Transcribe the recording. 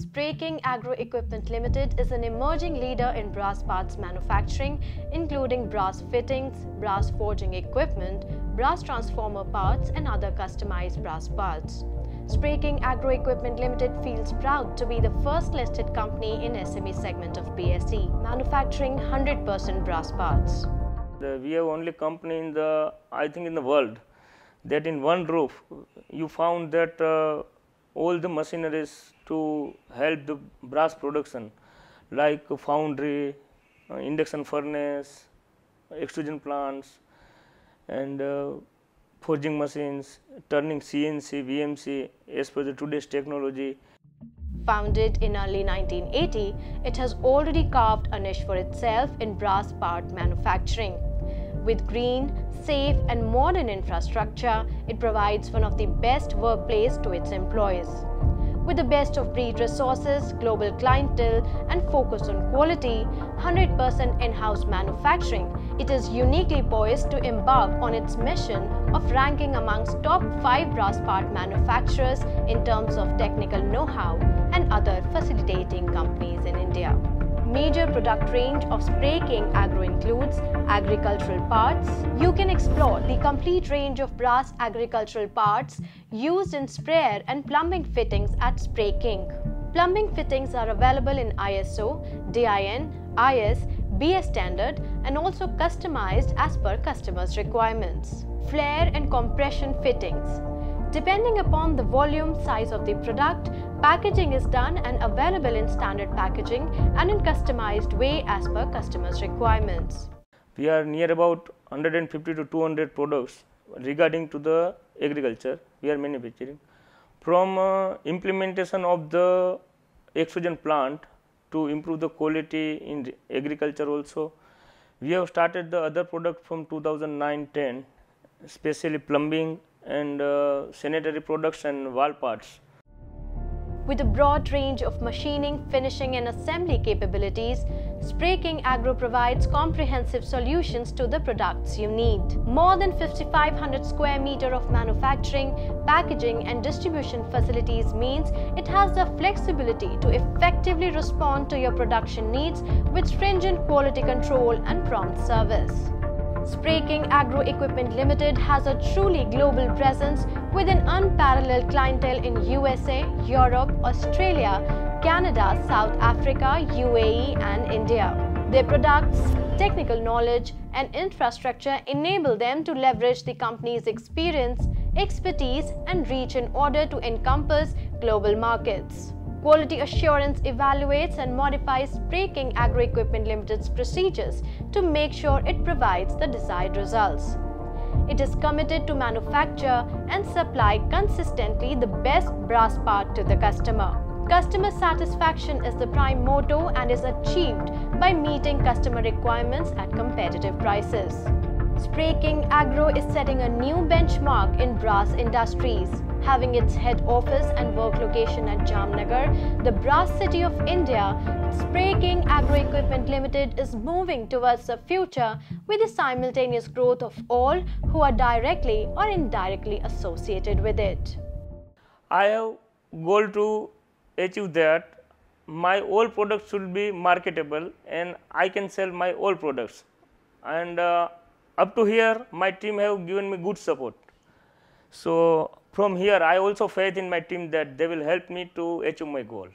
Sprayking Agro Equipment Limited is an emerging leader in brass parts manufacturing, including brass fittings, brass forging equipment, brass transformer parts, and other customized brass parts. Sprayking Agro Equipment Limited feels proud to be the first listed company in SME segment of BSE, manufacturing 100% brass parts. We are only company in the, I think in the world, that in one roof you found that uh, all the machineries to help the brass production like foundry, uh, induction furnace, extrusion plants and uh, forging machines, turning CNC, VMC as per the today's technology. Founded in early 1980, it has already carved a niche for itself in brass part manufacturing. With green, safe and modern infrastructure, it provides one of the best workplace to its employees. With the best of breed resources, global clientele and focus on quality, 100% in-house manufacturing, it is uniquely poised to embark on its mission of ranking amongst top 5 brass part manufacturers in terms of technical know-how and other facilitating companies in India. Major product range of Sprayking Agro includes agricultural parts. You can explore the complete range of brass agricultural parts used in sprayer and plumbing fittings at Sprayking. Plumbing fittings are available in ISO, DIN, IS, BS standard and also customized as per customers' requirements. Flare and compression fittings. Depending upon the volume size of the product, packaging is done and available in standard packaging and in customized way as per customers' requirements. We are near about 150 to 200 products regarding to the agriculture we are manufacturing. From uh, implementation of the extrusion plant to improve the quality in agriculture also, we have started the other product from 2009-10, especially plumbing and uh, sanitary products and wall parts. With a broad range of machining, finishing and assembly capabilities, Sprayking Agro provides comprehensive solutions to the products you need. More than 5500 square meter of manufacturing, packaging and distribution facilities means it has the flexibility to effectively respond to your production needs with stringent quality control and prompt service. Sprayking Agro Equipment Limited has a truly global presence with an unparalleled clientele in USA, Europe, Australia, Canada, South Africa, UAE and India. Their products, technical knowledge and infrastructure enable them to leverage the company's experience, expertise and reach in order to encompass global markets. Quality Assurance evaluates and modifies Sprayking Agro Equipment Limited's procedures to make sure it provides the desired results. It is committed to manufacture and supply consistently the best brass part to the customer. Customer satisfaction is the prime motto and is achieved by meeting customer requirements at competitive prices. Sprayking Agro is setting a new benchmark in brass industries. Having its head office and work location at Jamnagar, the brass city of India, Sprayking Agro Equipment Limited is moving towards the future with the simultaneous growth of all who are directly or indirectly associated with it. I have goal to achieve that my all products should be marketable and I can sell my all products and uh, up to here my team have given me good support. So, from here I also faith in my team that they will help me to achieve my goal.